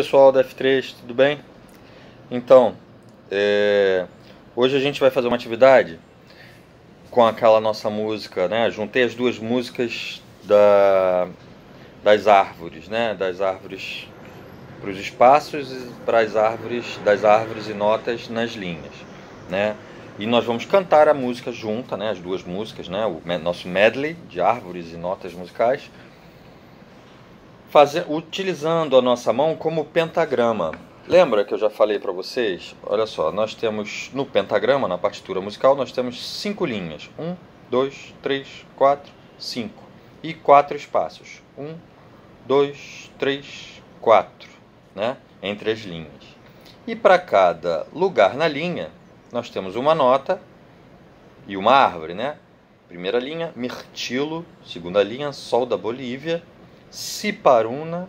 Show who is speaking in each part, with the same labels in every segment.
Speaker 1: Pessoal da F3, tudo bem? Então, é... hoje a gente vai fazer uma atividade com aquela nossa música, né? Juntei as duas músicas da... das árvores, né? Das árvores para os espaços e para as árvores, das árvores e notas nas linhas, né? E nós vamos cantar a música junta, né? As duas músicas, né? O nosso medley de árvores e notas musicais fazer, utilizando a nossa mão como pentagrama. Lembra que eu já falei para vocês? Olha só, nós temos no pentagrama, na partitura musical, nós temos cinco linhas. Um, dois, três, quatro, cinco. E quatro espaços. Um, dois, três, quatro. Né? Entre as linhas. E para cada lugar na linha, nós temos uma nota e uma árvore, né? Primeira linha, mirtilo. Segunda linha, sol da Bolívia. Ciparuna,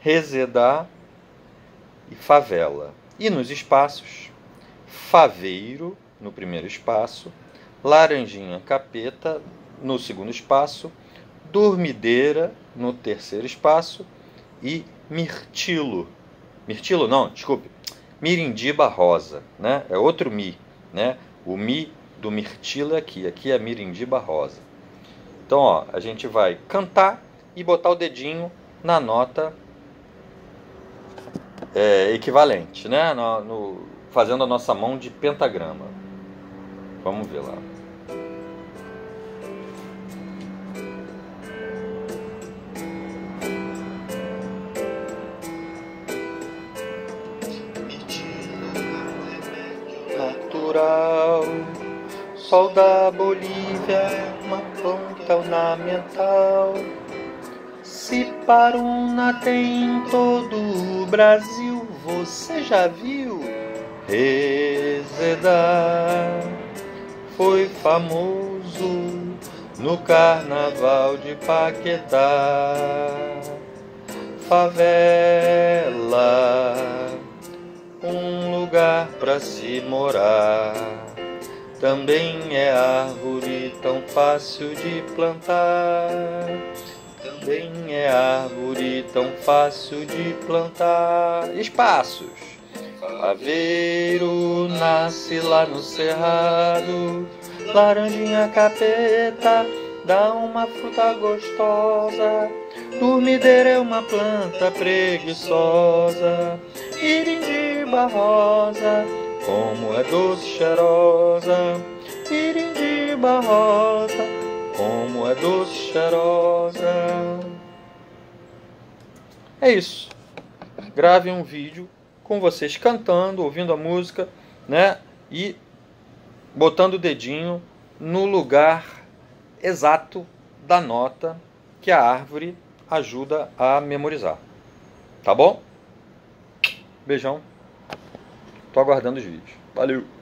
Speaker 1: Resedá e Favela. E nos espaços, Faveiro no primeiro espaço, Laranjinha Capeta no segundo espaço, Dormideira no terceiro espaço e Mirtilo. Mirtilo não, desculpe. Mirindiba Rosa, né? É outro Mi, né? O Mi do Mirtilo é aqui, aqui é Mirindiba Rosa. Então, ó, a gente vai cantar e botar o dedinho na nota é, equivalente, né? No, no, fazendo a nossa mão de pentagrama. Vamos ver lá. Natural, sol da Bolívia uma planta ornamental Ciparuna tem em todo o Brasil, você já viu? Rezedar foi famoso no carnaval de Paquetá. Favela, um lugar para se morar. Também é árvore tão fácil de plantar também é árvore tão fácil de plantar. Espaços. Aveiro nasce lá no cerrado, laranjinha capeta dá uma fruta gostosa. Dormideira é uma planta preguiçosa, irindiba rosa, como é doce cheirosa, irindiba rosa como é doce cheirosa. É isso. Grave um vídeo com vocês cantando, ouvindo a música, né? E botando o dedinho no lugar exato da nota que a árvore ajuda a memorizar. Tá bom? Beijão. Tô aguardando os vídeos. Valeu!